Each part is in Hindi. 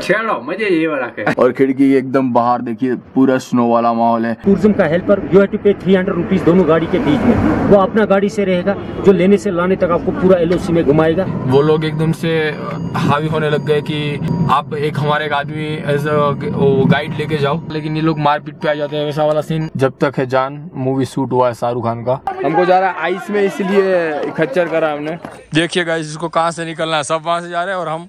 छेड़ो मज़े ये वाला के और खिड़की एकदम बाहर देखिए पूरा स्नो वाला माहौल है। टूरिज़्म का helper you have to pay three hundred rupees दोनों गाड़ी के बीच में। वो अपना गाड़ी से रहेगा जो लेने से लाने तक आपको पूरा एलओसी में घुमाएगा। वो लोग एकदम से हावी होने लग गए की आप एक हमारे एक आदमी एज गाइड लेके जाओ। लेकिन ये लोग मारपीट पे आ जाते हैं वैसा वाला सीन जब तक है जान मूवी शूट हुआ है शाहरुख खान का। हमको जा रहा है आइस में इसलिए खच्चर करा हमने। देखिए गाइस इसको कहाँ से निकलना है? सब वहाँ से जा रहे हैं और हम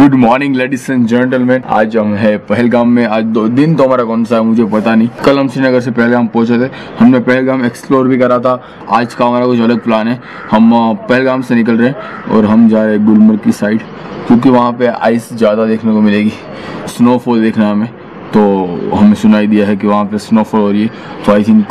good morning ladies and gentleman आज हम है पहलगाम में। आज दो दिन तो हमारा कौन सा है, मुझे पता नहीं। कल हम श्रीनगर से पहलगाम पहुँचे थे। हमने पहलगाम एक्सप्लोर भी करा था। आज का हमारा कुछ अलग प्लान है। हम पहलगाम से निकल रहे हैं और हम जा रहे हैं गुलमर्ग की साइड क्योंकि वहाँ पे आइस ज़्यादा देखने को मिलेगी। स्नोफॉल देखना हमें। तो हमें सुनाई दिया है कि वहाँ पे स्नोफॉल हो रही है। तो आई थिंक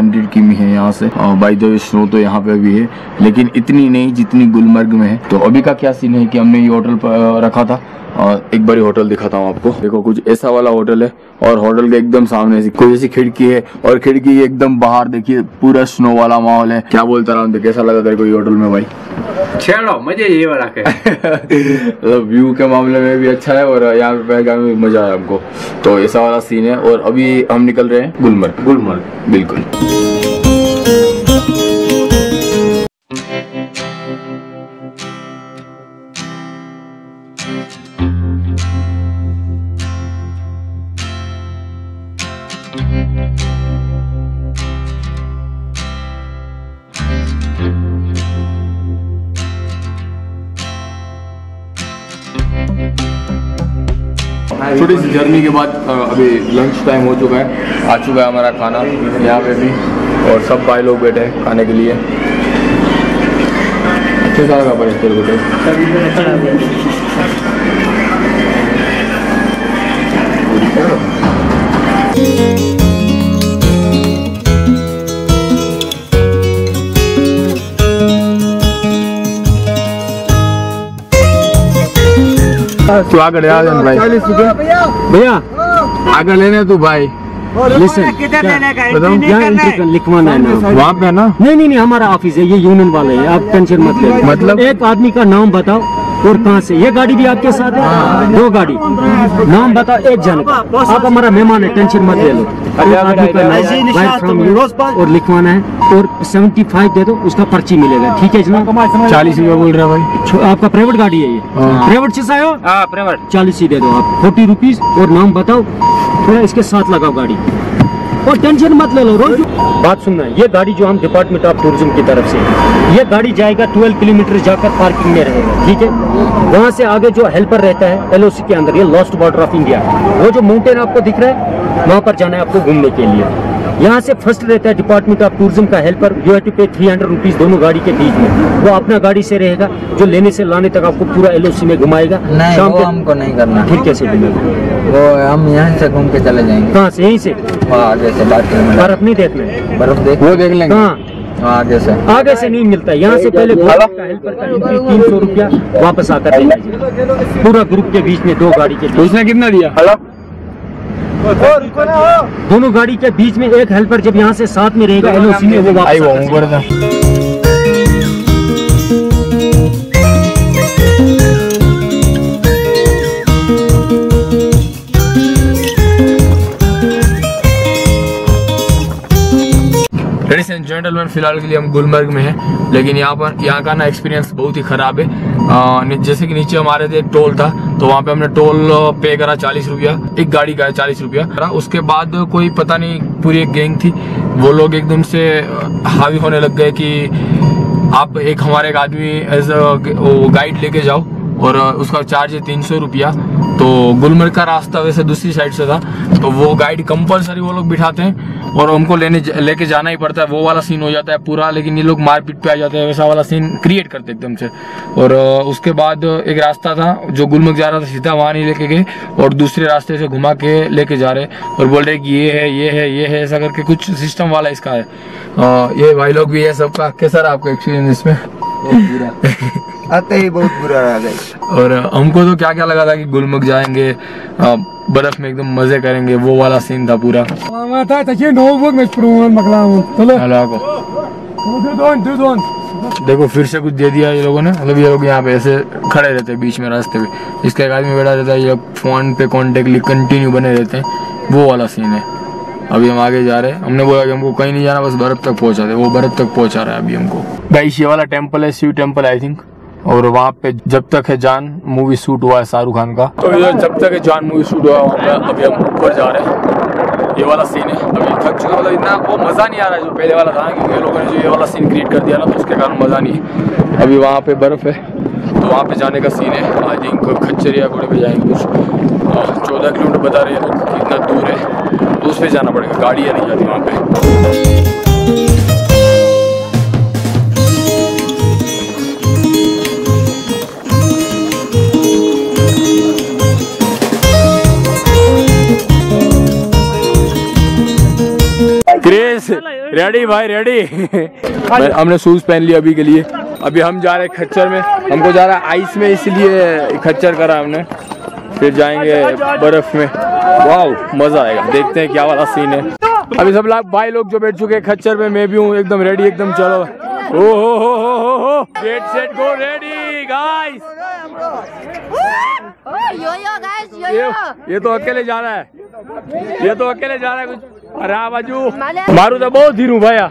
हंड्रेड किमी है यहाँ से। बाई द तो यहाँ पे भी है। लेकिन इतनी नहीं जितनी गुलमर्ग में है। तो अभी का क्या सीन है कि हमने ये होटल पर रखा था? और एक बड़ी होटल दिखाता हूँ आपको। देखो, कुछ ऐसा वाला होटल है। और होटल के एकदम सामने ऐसी, कोई ऐसी खिड़की है। और खिड़की एकदम बाहर, देखिए, पूरा स्नो वाला माहौल है। क्या बोलता रहा कैसा लगा तेरे को ये होटल में भाई? छेड़ो मज़े ये वाला के मतलब व्यू के मामले में भी अच्छा है और यहाँ पे पहलगाम में भी मज़ा आया हमको। तो ऐसा वाला सीन है और अभी हम निकल रहे हैं गुलमर्ग। गुलमर्ग। बिल्कुल। छोटी सी जर्नी के बाद अभी लंच टाइम हो चुका है। आ चुका है हमारा खाना यहाँ पे भी। और सब भाई लोग बैठे हैं खाने के लिए। अच्छे सारा का पड़े तेरे को टेस्ट? तू आगे आ जान भाई भैया आगे लेने तू भाई लिसन बताओ क्या लिखवाना है वहाँ पे है ना नहीं नहीं नहीं हमारा ऑफ़िस है ये यूनियन वाले है आप टेंशन मत ले मतलब? एक आदमी का नाम बताओ और कहाँ से? ये गाड़ी भी आपके साथ है? दो गाड़ी। नाम बताओ एक जन का आप हमारा मेहमान है टेंशन मत ले लो। और लिखवाना है। और 75 दे दो उसका पर्ची मिलेगा। ठीक है जनाब? चालीस रुपये बोल रहा है भाई। आपका प्राइवेट गाड़ी है ये? प्राइवेट से आयो हाँ? प्राइवेट चालीस ही दे दो आप। फोर्टी रुपीज़ और नाम बताओ। थोड़ा इसके साथ लगाओ गाड़ी। और टेंशन मत ले लो, रोज बात सुनना, ये गाड़ी जो हम डिपार्टमेंट ऑफ़ टूरिज़्म की तरफ़ से ये गाड़ी जाएगा 12 किलोमीटर जाकर पार्किंग में रहेगा, ठीक है? वहाँ से आगे जो हेल्पर रहता है एलओसी के अंदर, ये लॉस्ट बॉर्डर ऑफ़ इंडिया वो जो माउंटेन आपको दिख रहा है, वहाँ पर जाना है आपको घूमने के लिए। यहाँ से फ़र्स्ट रहता है डिपार्टमेंट ऑफ़ टूरिज़्म का helper you have to pay three hundred rupees दोनों गाड़ी के बीच में। वो अपना गाड़ी से रहेगा जो लेने से लाने तक आपको पूरा एलओसी में घुमाएगा। नहीं शाम वो को हमको नहीं करना। फिर कैसे वो हम यहाँ से घूम के चले जाएँगे। कहाँ से? यहीं से? वहाँ आगे से बात किलोमीटर बर्फ़ नहीं देखना है। बर्फ़ देख वो देख लेंगे। कहाँ? आगे से। आगे से नहीं मिलता। यहाँ से पहले ग्रुप का हेल्पर का एंट्री तीन सौ रुपया वापस आकर पूरा ग्रुप के बीच में दो गाड़ी के उसने कितना दिया? दोनों गाड़ी के बीच में एक हेल्पर जब यहाँ से साथ में रहेगा एलओसी में वो वापस लेडीज़ एंड जेंटलमैन फ़िलहाल के लिए हम गुलमर्ग में हैं लेकिन यहाँ पर यहाँ का ना एक्सपीरियंस बहुत ही खराब है। जैसे कि नीचे हमारे थे टोल था तो वहाँ पे हमने टोल पे करा चालीस रुपया, एक गाड़ी का चालीस रुपया करा। उसके बाद कोई पता नहीं, पूरी एक गैंग थी वो लोग एकदम से हावी होने लग गए कि आप एक हमारे एक आदमी एज गाइड लेके जाओ, और उसका चार्ज है तीन सौ रुपया तो गुलमर्ग का रास्ता वैसे दूसरी साइड से था तो वो गाइड कंपलसरी वो लोग बिठाते हैं और हमको लेने लेके जाना ही पड़ता है। वो वाला सीन हो जाता है पूरा लेकिन ये लोग मारपीट पे आ जाते हैं वैसा वाला सीन क्रिएट करते एकदम से। और उसके बाद एक रास्ता था जो गुलमर्ग जा रहा था सीधा वहाँ नहीं लेके गए और दूसरे रास्ते से घुमा के लेके जा रहे और बोल रहे कि ये है ये है ये है ऐसा करके कुछ सिस्टम वाला इसका है। अ, ये भाई लोग भी है सबका। कैसा रहा आपका एक्सपीरियंस इसमें? आते ही बहुत बुरा रहा गई और हमको तो क्या क्या लगा था कि गुलमर्ग जाएँगे बर्फ़ में एकदम मज़े करेंगे वो वाला सीन था पूरा। देखो फिर से कुछ दे दिया ये लोगों ने। मतलब ये लोग यहाँ पे ऐसे खड़े रहते हैं बीच में रास्ते पे। इसका एक आदमी बैठा रहता है ये लोग फ़ोन पे कांटेक्ट कंटिन्यू बने रहते हैं। वो वाला सीन है। अभी हम आगे जा रहे हैं। हमने बोला कि हमको कहीं नहीं जाना बस बर्फ़ तक पहुँचा दे। वो बर्फ़ तक पहुँचा रहा है अभी हमको। गाइस ये वाला टेंपल है शिव टेंपल आई थिंक और वहाँ पे जब तक है जान मूवी शूट हुआ है शाहरुख खान का। तो ये जब तक है जान मूवी शूट हुआ है अभी हम ऊपर जा रहे हैं। ये वाला सीन है। अभी थक चुका मतलब इतना वो मज़ा नहीं आ रहा है जो पहले वाला था क्योंकि लोगों ने जो ये वाला सीन क्रिएट कर दिया ना तो उसके कारण मज़ा नहीं है। अभी वहाँ पे बर्फ़ है तो वहाँ पे जाने का सीन है। आई थिंक खच्चरिया घोड़े पे जाएँगे कुछ। चौदह किलोमीटर बता रहे हैं इतना दूर है। उस पर जाना पड़ेगा गाड़ियाँ नहीं जाती वहाँ पे। क्रेस रेडी भाई रेडी हमने शूज़ पहन लिया अभी के लिए। अभी हम जा रहे हैं खच्चर में। हमको जा रहा है आइस में इसलिए खच्चर करा हमने। फिर जाएँगे बर्फ़ में। वाह मज़ा आएगा। देखते हैं क्या वाला सीन है। अभी सब लोग भाई लोग जो बैठ चुके हैं खच्चर में मैं भी हूँ एकदम रेडी एकदम चलो। ओ हो हो हो हो हो get set go ready guys yo yo guys yo ये यो तो अकेले जा रहा है। ये तो अकेले जा रहा है कुछ। अरे बाजू। मारू तो बहुत धीरू भैया।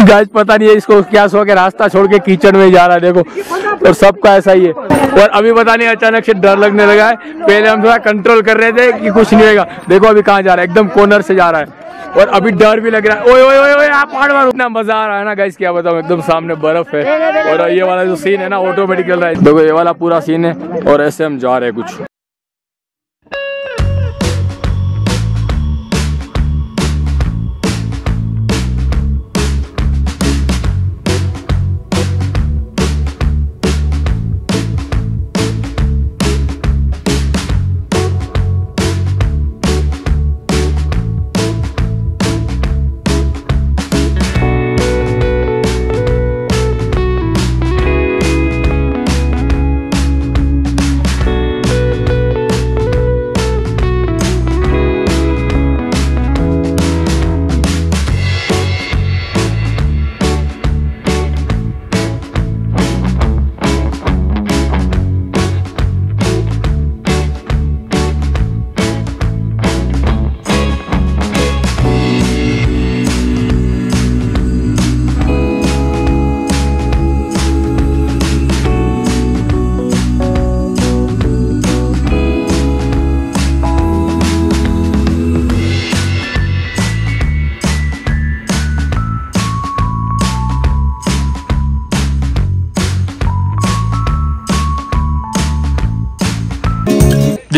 गाइस पता नहीं है इसको क्या सो के रास्ता छोड़ के किचन में जा रहा है, देखो। और सबका ऐसा ही है। और अभी पता नहीं अचानक से डर लगने लगा है। पहले हम थोड़ा कंट्रोल कर रहे थे कि कुछ नहीं होगा देखो अभी कहाँ जा रहा है, एकदम कॉर्नर से जा रहा है। और अभी डर भी लग रहा है। ओए ओए ओए आप पहाड़ मज़ा आ रहा है ना गाइस क्या बताऊँ, एकदम सामने बर्फ़ है। और ये वाला जो सीन है ना ऑटोमेटिक रहा है। देखो, ये वाला पूरा सीन है और ऐसे हम जा रहे हैं कुछ।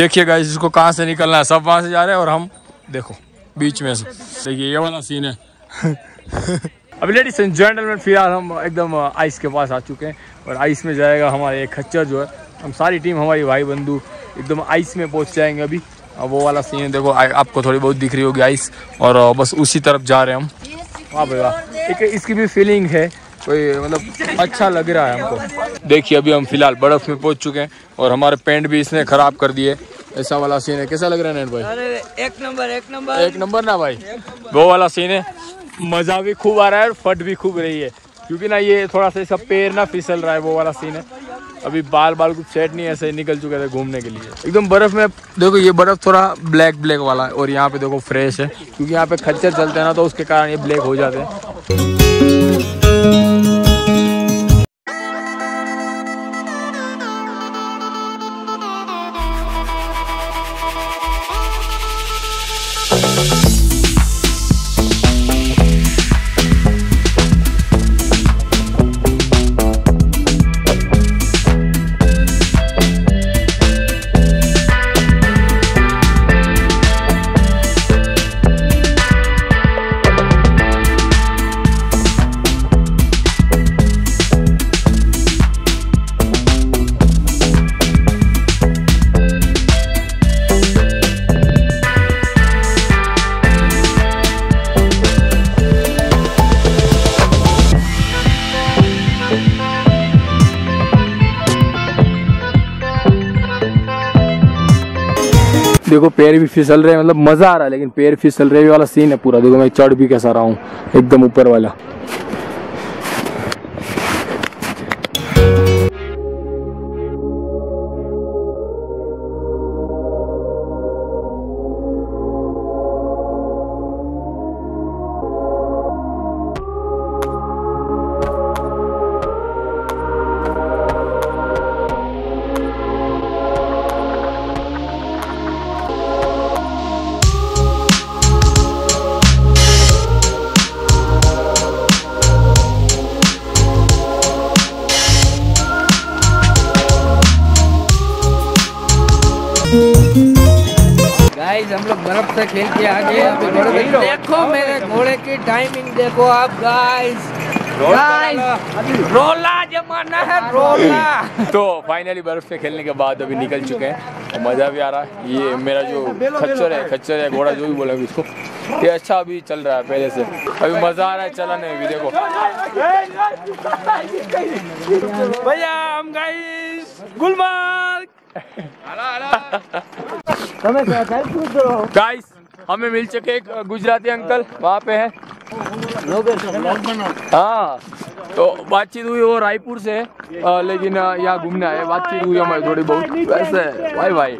देखिए गाइस इसको कहाँ से निकलना है? सब वहाँ से जा रहे हैं और हम, देखो, बीच में से। देखिए, ये वाला सीन है। अब लेडीज़ एंड जेंटलमैन फ़िलहाल हम एकदम आइस के पास आ चुके हैं और आइस में जाएगा हमारे एक खच्चर जो है। हम सारी टीम हमारी भाई बंधु एकदम आइस में पहुँच जाएँगे अभी। वो वाला सीन है, देखो आपको थोड़ी बहुत दिख रही होगी आइस और बस उसी तरफ़ जा रहे हैं हम। वाह वाह। एक, इसकी भी फीलिंग है कोई मतलब अच्छा लग रहा है हमको। देखिए अभी हम फ़िलहाल बर्फ़ में पहुँच चुके हैं और हमारे पेंट भी इसने खराब कर दिए। ऐसा वाला सीन है। कैसा लग रहा है नेट भाई? अरे एक नंबर एक नंबर। एक नंबर ना भाई। वो वाला सीन है। मज़ा भी खूब आ रहा है और फट भी खूब रही है। क्योंकि ना ये थोड़ा सा इसका पैर ना फिसल रहा है वो वाला सीन है। अभी बाल बाल कुछ सेट नहीं ऐसे निकल चुके थे घूमने के लिए। एकदम बर्फ़ में देखो ये बर्फ़ थोड़ा ब्लैक ब्लैक वाला है और यहाँ पे देखो फ्रेश है। क्योंकि यहाँ पे खच्चर चलते हैं ना तो उसके कारण ये ब्लैक हो जाते हैं। देखो, पैर भी फिसल रहे हैं मतलब मज़ा आ रहा है, लेकिन पैर फिसल रहे वाला सीन है पूरा। देखो, मैं चढ़ भी कैसा रहा हूँ, एकदम ऊपर वाला। से खेल के आ गए देखो मेरे घोड़े की टाइमिंग देखो आप गाइस गाइस रोला जमाना है रोला। तो फाइनली बर्फ़ से खेलने के बाद अभी निकल चुके हैं। और मज़ा भी आ रहा है। ये मेरा जो खच्चर है खच्चर है घोड़ा जो भी बोलेंगे इसको ये अच्छा अभी चल रहा है पहले से। अभी मज़ा आ रहा है चलाने में भी देखो। भैया हम गाइस गुलमर्ग। गाइस हमें मिल चुके एक गुजराती अंकल वहाँ पे है। हाँ तो बातचीत हुई वो रायपुर से आ, लेकिन यहाँ घूमने आए बातचीत हुई हमारी थोड़ी बहुत। वैसे भाई भाई।